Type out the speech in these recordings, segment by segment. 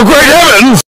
Oh, great heavens!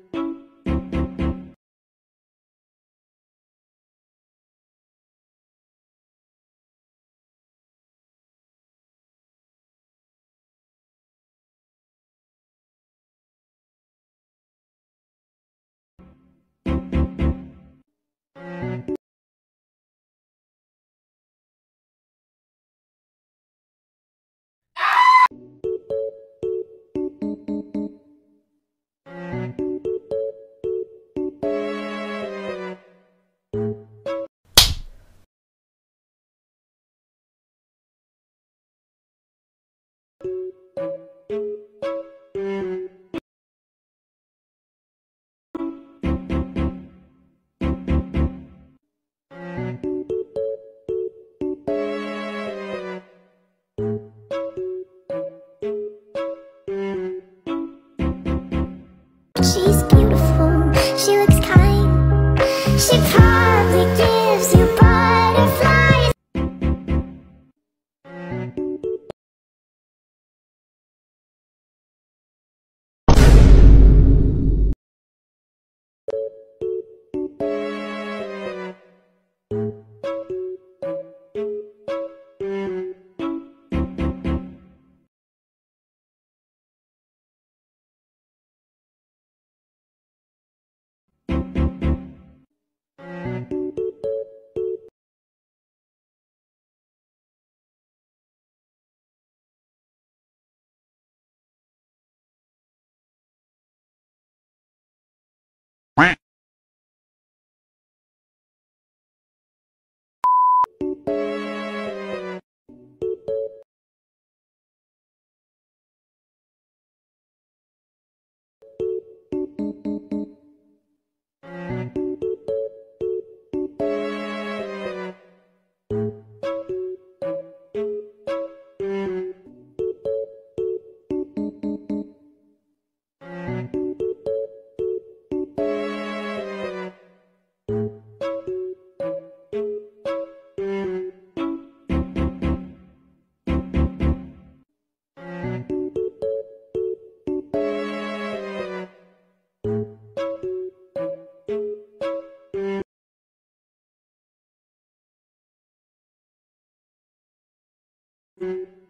And I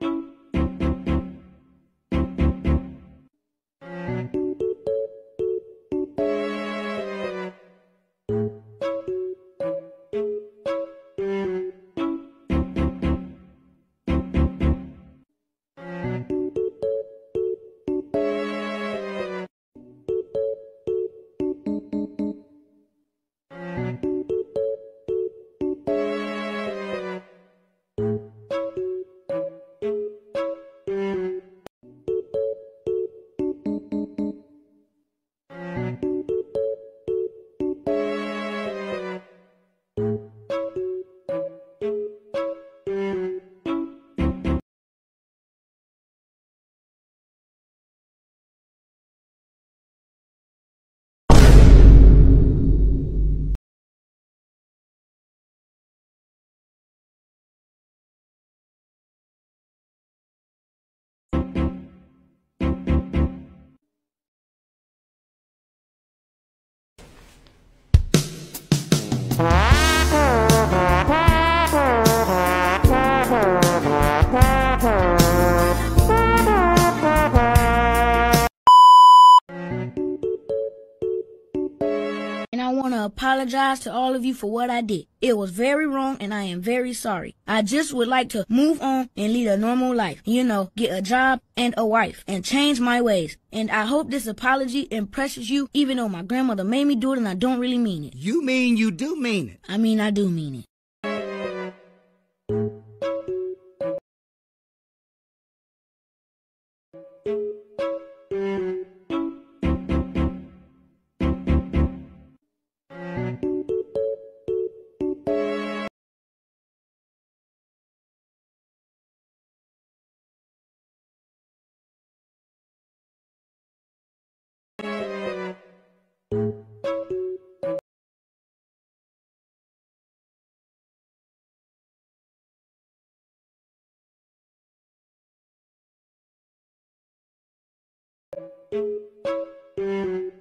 want to apologize to all of you for what I did. It was very wrong and I am very sorry. I just would like to move on and lead a normal life. You know, get a job and a wife and change my ways. And I hope this apology impresses you even though my grandmother made me do it and I don't really mean it. You mean you do mean it. I mean, I do mean it. Wow.